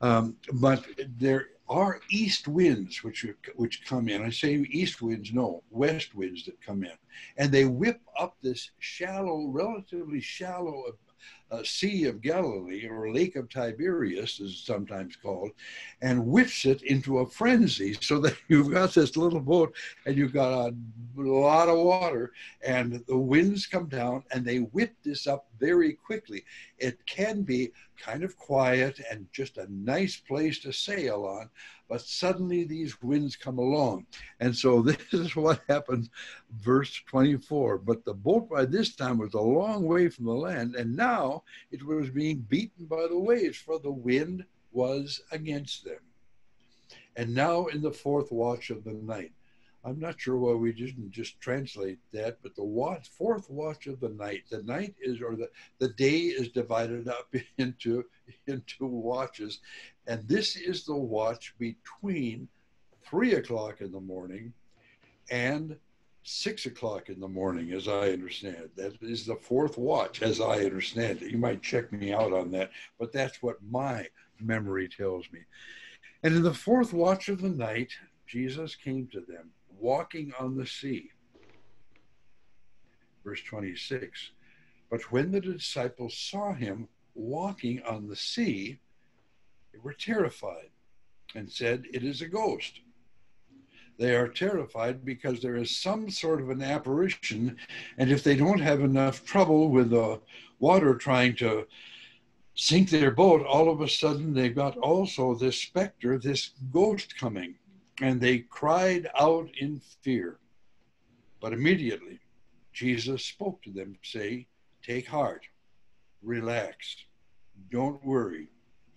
Um, but there are east winds which which come in. I say east winds, no, west winds that come in, and they whip up this shallow, relatively shallow uh, Sea of Galilee or Lake of Tiberias, as it's sometimes called, and whips it into a frenzy so that <laughs> you've got this little boat and you've got a lot of water and the winds come down and they whip this up very quickly. It can be kind of quiet and just a nice place to sail on, but suddenly these winds come along. And so <laughs> this is what happened, verse 24. But the boat by this time was a long way from the land, and now it was being beaten by the waves, for the wind was against them. And now in the fourth watch of the night, I'm not sure why we didn't just translate that, but the watch, fourth watch of the night, the night is, or the, the day is divided up <laughs> into, into watches. And this is the watch between three o'clock in the morning and six o'clock in the morning, as I understand. That is the fourth watch, as I understand it. You might check me out on that, but that's what my memory tells me. And in the fourth watch of the night, Jesus came to them walking on the sea. Verse 26 But when the disciples saw him walking on the sea, were terrified and said, It is a ghost. They are terrified because there is some sort of an apparition, and if they don't have enough trouble with the water trying to sink their boat, all of a sudden they've got also this specter, this ghost coming and they cried out in fear. But immediately Jesus spoke to them, say, Take heart, relax, don't worry,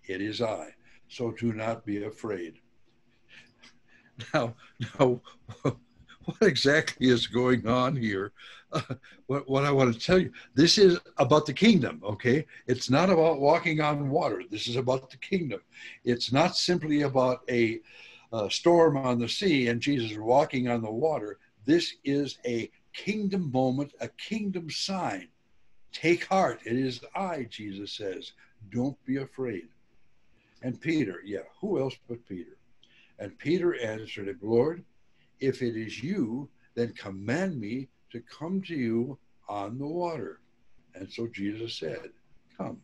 it is I. So do not be afraid. <laughs> Now, now <laughs> what exactly is going on here? Uh, <laughs> what, what I want to tell you, this is about the kingdom, okay? It's not about walking on water. This is about the kingdom. It's not simply about a uh, storm on the sea and Jesus walking on the water. This is a kingdom moment, a kingdom sign. Take heart, it is I, Jesus says. Don't be afraid. And Peter, yeah, who else but Peter? And Peter answered him, Lord, if it is you, then command me to come to you on the water. And so Jesus said, Come.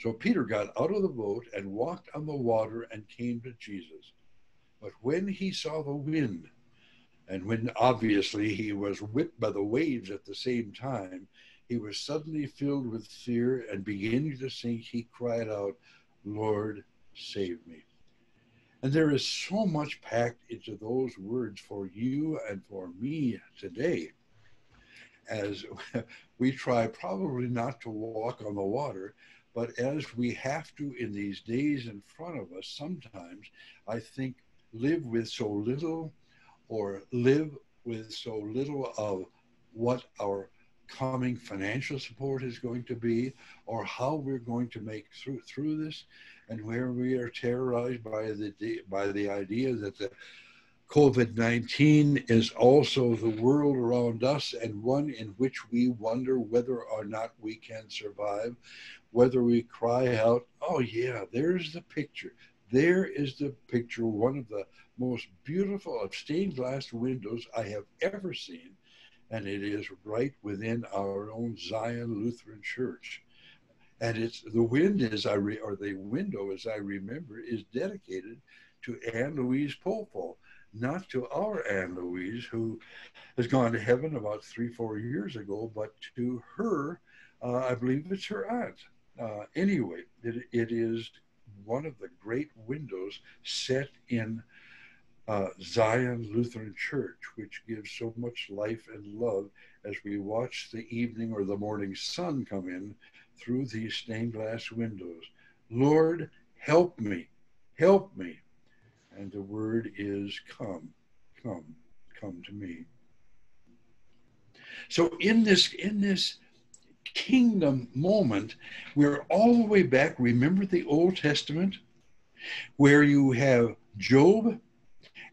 So Peter got out of the boat and walked on the water and came to Jesus. But when he saw the wind, and when obviously he was whipped by the waves at the same time, he was suddenly filled with fear and beginning to sink, he cried out, Lord, save me. And there is so much packed into those words for you and for me today as <laughs> we try probably not to walk on the water, but as we have to in these days in front of us, sometimes I think live with so little or live with so little of what our coming financial support is going to be or how we're going to make through through this and where we are terrorized by the by the idea that the COVID 19 is also the world around us and one in which we wonder whether or not we can survive, whether we cry out, oh, yeah, there's the picture. There is the picture, one of the most beautiful of stained glass windows I have ever seen. And it is right within our own Zion Lutheran Church. And it's the wind, as I re, or the window, as I remember, is dedicated to Anne Louise Popol not to our Anne Louise, who has gone to heaven about three, four years ago, but to her, uh, I believe it's her aunt. Uh, anyway, it, it is one of the great windows set in uh, Zion Lutheran Church, which gives so much life and love as we watch the evening or the morning sun come in through these stained glass windows. Lord, help me, help me and the word is come, come, come to me. So in this in this kingdom moment, we're all the way back. Remember the Old Testament, where you have Job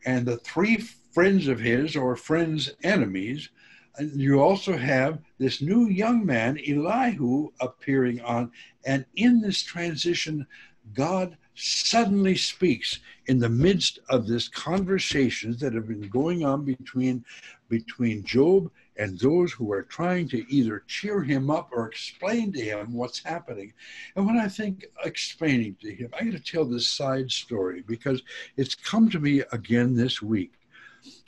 and the three friends of his or friends' enemies. And you also have this new young man, Elihu, appearing on. And in this transition, God suddenly speaks in the midst of this conversations that have been going on between between Job and those who are trying to either cheer him up or explain to him what's happening. And when I think explaining to him, I got to tell this side story because it's come to me again this week.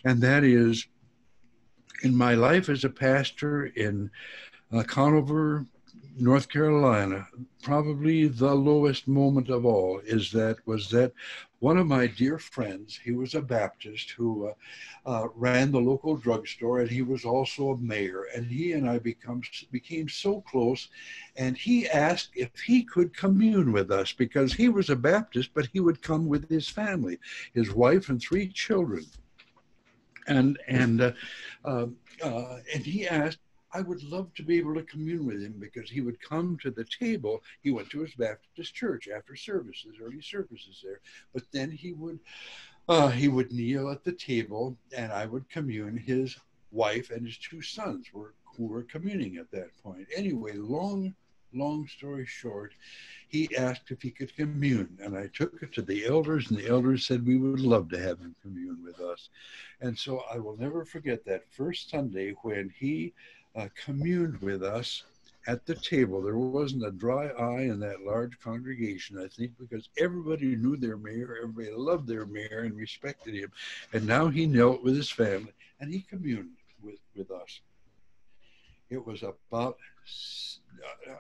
And that is in my life as a pastor in uh, Conover, North Carolina, probably the lowest moment of all is that was that one of my dear friends, he was a Baptist who uh, uh, ran the local drugstore, and he was also a mayor. And he and I become became so close, and he asked if he could commune with us because he was a Baptist, but he would come with his family, his wife and three children. And and uh, uh, uh and he asked I would love to be able to commune with him because he would come to the table. He went to his Baptist church after services, early services there, but then he would uh, he would kneel at the table, and I would commune. His wife and his two sons were who were communing at that point. Anyway, long long story short, he asked if he could commune. And I took it to the elders, and the elders said we would love to have him commune with us. And so I will never forget that first Sunday when he uh, communed with us at the table. There wasn't a dry eye in that large congregation, I think, because everybody knew their mayor, everybody loved their mayor and respected him. And now he knelt with his family and he communed with, with us. It was about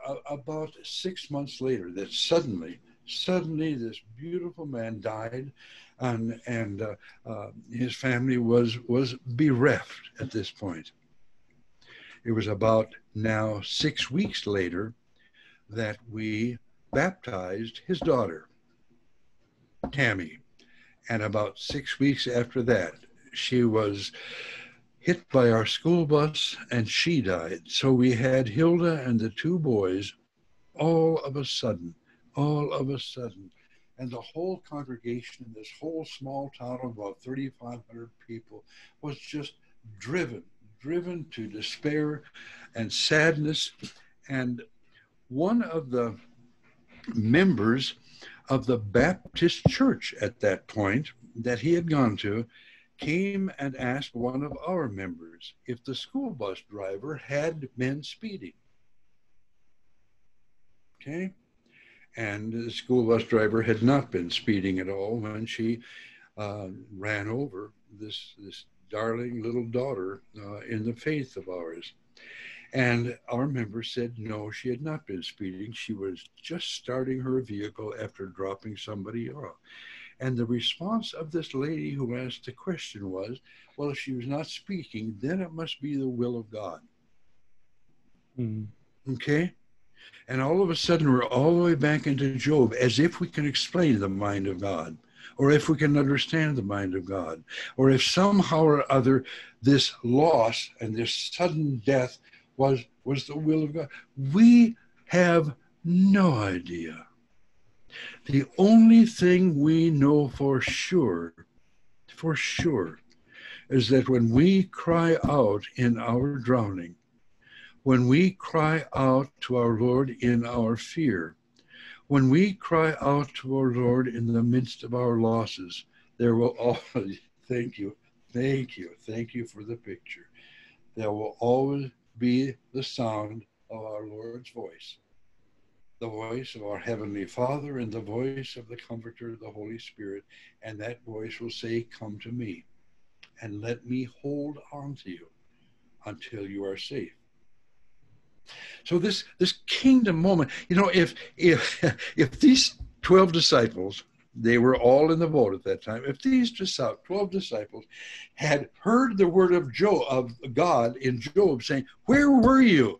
uh, about six months later that suddenly, suddenly, this beautiful man died, and and uh, uh, his family was was bereft at this point. It was about now six weeks later that we baptized his daughter, Tammy. And about six weeks after that, she was hit by our school bus and she died. So we had Hilda and the two boys all of a sudden, all of a sudden. And the whole congregation in this whole small town of about 3,500 people was just driven driven to despair and sadness. And one of the members of the Baptist church at that point that he had gone to came and asked one of our members if the school bus driver had been speeding. Okay? And the school bus driver had not been speeding at all when she uh, ran over this, this darling little daughter uh, in the faith of ours. And our member said no, she had not been speeding. She was just starting her vehicle after dropping somebody off. And the response of this lady who asked the question was, well, if she was not speaking, then it must be the will of God. Mm. Okay? And all of a sudden, we're all the way back into Job as if we can explain the mind of God or if we can understand the mind of God, or if somehow or other this loss and this sudden death was, was the will of God. We have no idea. The only thing we know for sure, for sure is that when we cry out in our drowning, when we cry out to our Lord in our fear, when we cry out to our Lord in the midst of our losses, there will always, <laughs> thank you, thank you, thank you for the picture. There will always be the sound of our Lord's voice, the voice of our Heavenly Father and the voice of the Comforter, the Holy Spirit. And that voice will say, Come to me and let me hold on to you until you are safe. So this this kingdom moment, you know, if if <laughs> if these 12 disciples, they were all in the boat at that time, if these 12 disciples had heard the word of Job of God in Job saying, Where were you?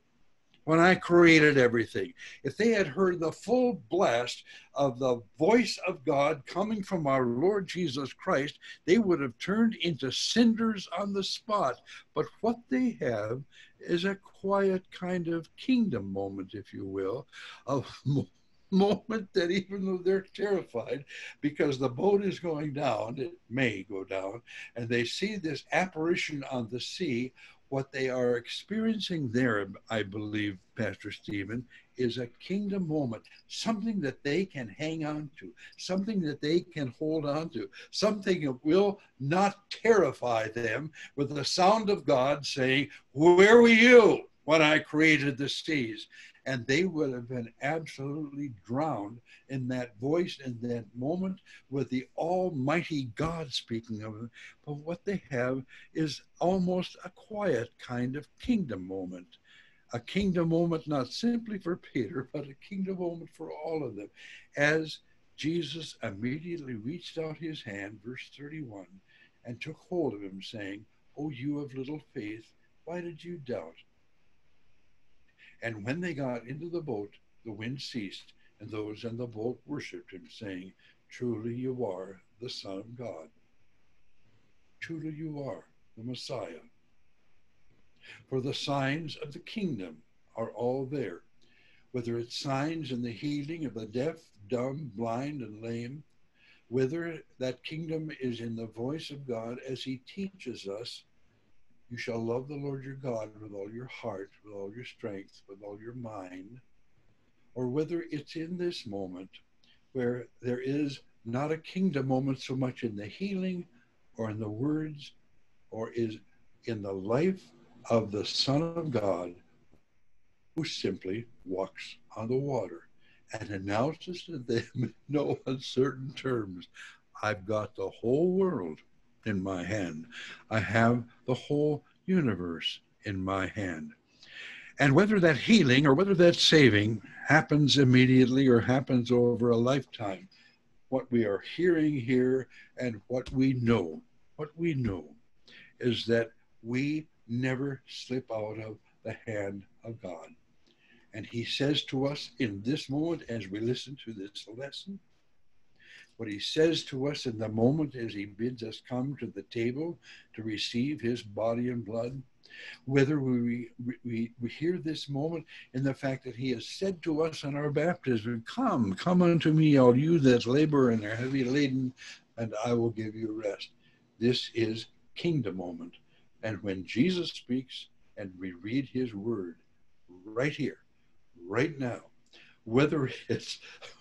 when I created everything. If they had heard the full blast of the voice of God coming from our Lord Jesus Christ, they would have turned into cinders on the spot. But what they have is a quiet kind of kingdom moment, if you will, of <laughs> moment that even though they're terrified because the boat is going down, it may go down, and they see this apparition on the sea what they are experiencing there, I believe, Pastor Stephen, is a kingdom moment, something that they can hang on to, something that they can hold on to, something that will not terrify them with the sound of God saying, Where were you when I created the seas? And they would have been absolutely drowned in that voice in that moment with the Almighty God speaking of them. But what they have is almost a quiet kind of kingdom moment. A kingdom moment, not simply for Peter, but a kingdom moment for all of them. As Jesus immediately reached out his hand, verse 31, and took hold of him, saying, O you of little faith, why did you doubt? And when they got into the boat, the wind ceased, and those in the boat worshipped him, saying, Truly you are the Son of God. Truly you are the Messiah. For the signs of the kingdom are all there, whether it's signs in the healing of the deaf, dumb, blind, and lame, whether that kingdom is in the voice of God as he teaches us you shall love the Lord your God with all your heart, with all your strength, with all your mind, or whether it's in this moment where there is not a kingdom moment so much in the healing or in the words or is in the life of the Son of God who simply walks on the water and announces to them <laughs> in no uncertain terms, I've got the whole world in my hand. I have the whole universe in my hand. And whether that healing or whether that saving happens immediately or happens over a lifetime, what we are hearing here and what we know, what we know is that we never slip out of the hand of God. And he says to us in this moment as we listen to this lesson, what he says to us in the moment as he bids us come to the table to receive his body and blood, whether we, we, we hear this moment in the fact that he has said to us in our baptism, Come, come unto me, all you that labor and are heavy laden, and I will give you rest. This is kingdom moment. And when Jesus speaks and we read his word right here, right now, whether it's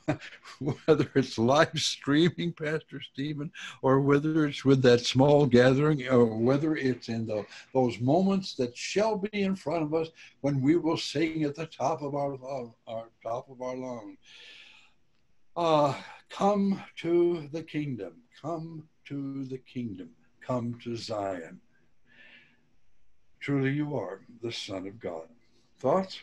<laughs> whether it's live streaming, Pastor Stephen, or whether it's with that small gathering, or whether it's in the, those moments that shall be in front of us when we will sing at the top of our, our top of our lungs. Uh, come to the kingdom, come to the kingdom, come to Zion. Truly, you are the Son of God. Thoughts?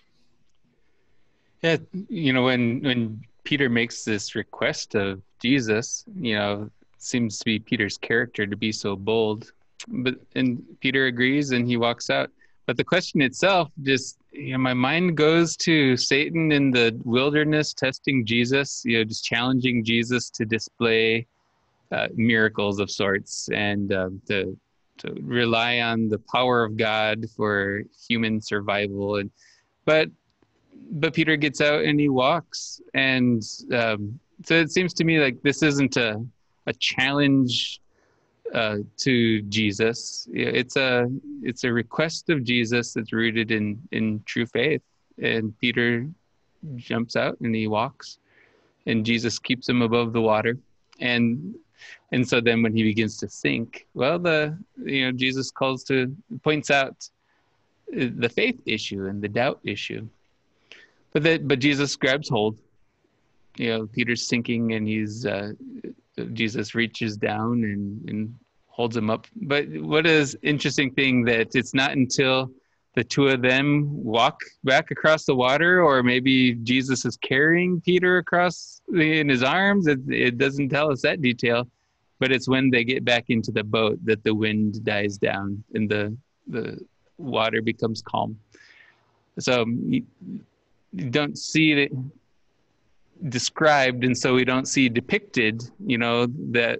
Yeah, you know, when when Peter makes this request of Jesus, you know, seems to be Peter's character to be so bold. But and Peter agrees and he walks out. But the question itself just you know, my mind goes to Satan in the wilderness testing Jesus, you know, just challenging Jesus to display uh, miracles of sorts and uh, to to rely on the power of God for human survival and but but Peter gets out and he walks, and um, so it seems to me like this isn't a a challenge uh, to Jesus. It's a it's a request of Jesus that's rooted in in true faith. And Peter jumps out and he walks, and Jesus keeps him above the water. And and so then when he begins to sink, well, the you know Jesus calls to points out the faith issue and the doubt issue. But that but Jesus grabs hold. You know, Peter's sinking and he's uh, Jesus reaches down and, and holds him up. But what is interesting thing that it's not until the two of them walk back across the water, or maybe Jesus is carrying Peter across in his arms. It, it doesn't tell us that detail, but it's when they get back into the boat that the wind dies down and the the water becomes calm. So don't see it described and so we don't see depicted you know that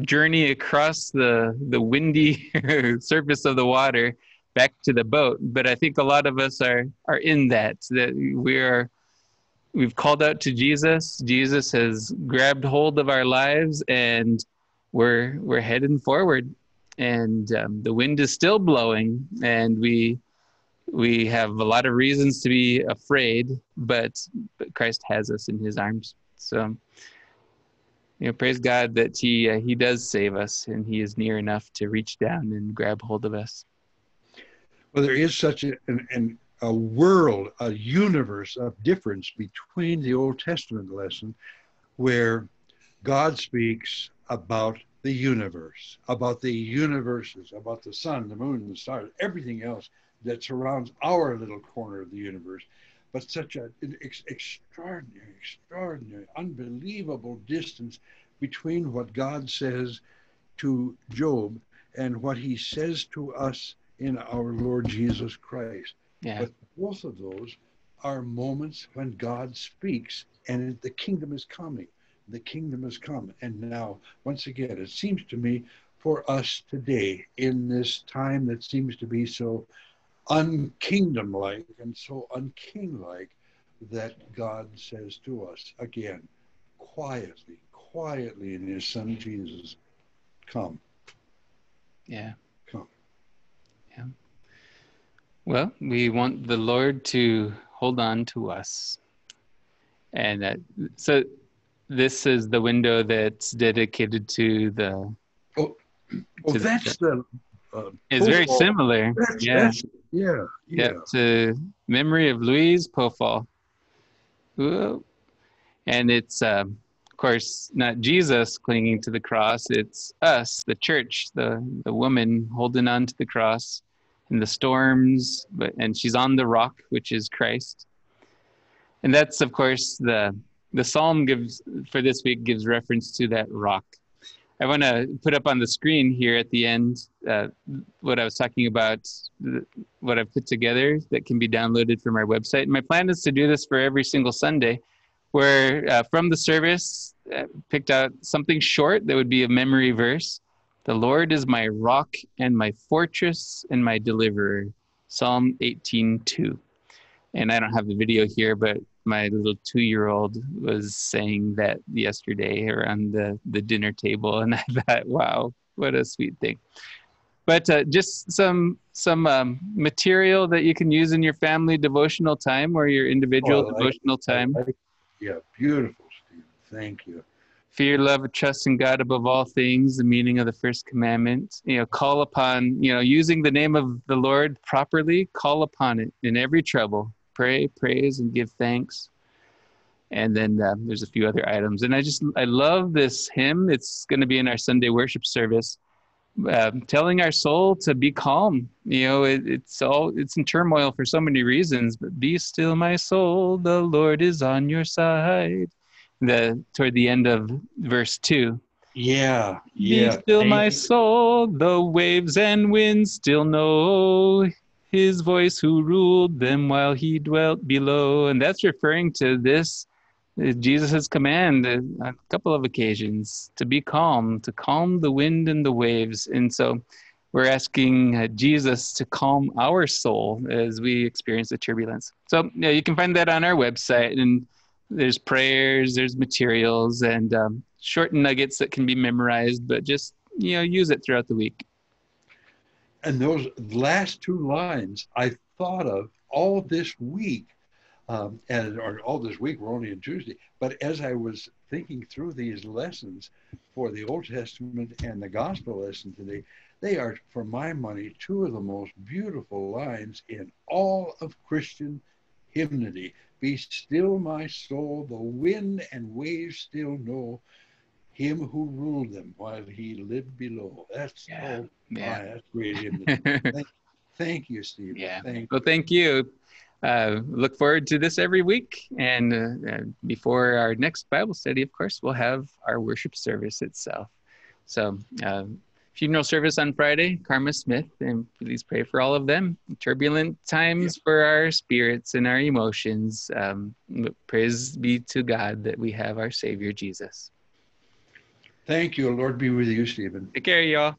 journey across the the windy <laughs> surface of the water back to the boat. But i think a lot of us are are in that that we are we've called out to jesus. Jesus has grabbed hold of our lives and we're we're heading forward. And um, the wind is still blowing and we we have a lot of reasons to be afraid, but, but Christ has us in His arms. So, you know, praise God that He uh, He does save us, and He is near enough to reach down and grab hold of us. Well, there is such a, an, an, a world, a universe of difference between the Old Testament lesson, where God speaks about the universe, about the universes, about the sun, the moon, the stars, everything else that surrounds our little corner of the universe, but such an ex- extraordinary, extraordinary, unbelievable distance between what God says to Job and what he says to us in our Lord Jesus Christ. Yeah. But both of those are moments when God speaks and the kingdom is coming. The kingdom has come. And now, once again, it seems to me for us today in this time that seems to be so unkingdom-like and so unking-like that God says to us again, quietly, quietly in His Son Jesus, come. Yeah. Come. Yeah. Well, we want the Lord to hold on to us. And so this is the window that's dedicated to the. Oh, oh to that's the. the uh, it's very similar. That's, yeah. that's, yeah. Yeah. Yep, to memory of Louise Pofall. Whoa. And it's, um, of course, not Jesus clinging to the cross. It's us, the church, the, the woman holding on to the cross in the storms, but and she's on the rock, which is Christ. And that's, of course, the the psalm gives for this week gives reference to that rock. I want to put up on the screen here at the end uh, what I was talking about, what I've put together that can be downloaded from our website. And my plan is to do this for every single Sunday, where uh, from the service, I picked out something short that would be a memory verse. The Lord is my rock and my fortress and my deliverer. Psalm 18:2. And I don't have the video here, but my little two-year-old was saying that yesterday around the, the dinner table and <laughs> i thought wow what a sweet thing but uh, just some some um, material that you can use in your family devotional time or your individual Oh, like- devotional time like- yeah. Beautiful, Steve. Thank you. fear love trust in god above all things the meaning of the first commandment you know call upon you know using the name of the lord properly call upon it in every trouble pray praise and give thanks. And then uh, there's a few other items. And i just i love this hymn. It's going to be in our sunday worship service. Um, telling our soul to be calm. You know it, it's all it's in turmoil for so many reasons but be still my soul. The lord is on your side. The toward the end of verse 2 Yeah. yeah. be still my soul, the waves and winds still know his voice who ruled them while he dwelt below. And that's referring to this uh, Jesus' command uh, on a couple of occasions to be calm, to calm the wind and the waves. And so we're asking uh, Jesus to calm our soul as we experience the turbulence. So yeah, you can find that on our website and there's prayers, there's materials, and um, short nuggets that can be memorized, but just you know use it throughout the week. And those last two lines I thought of all this week, um, and or all this week. We're only on Tuesday, but as I was thinking through these lessons for the Old Testament and the Gospel lesson today, they are, for my money, two of the most beautiful lines in all of Christian hymnody. Be still, my soul, the wind and waves still know him who ruled them while he lived below. That's Yeah, oh, yeah. that's great <laughs> thank, thank you, Steve. Yeah. Thank Well, thank you. Uh, look forward to this every week. And uh, uh, before our next Bible study, of course, we'll have our worship service itself. So, uh, funeral service on Friday, Karma Smith, and please pray for all of them. Turbulent times for our spirits and our emotions. Um, praise be to God that we have our Savior Jesus. Thank you. Lord be with you, Stephen. Take care, y'all.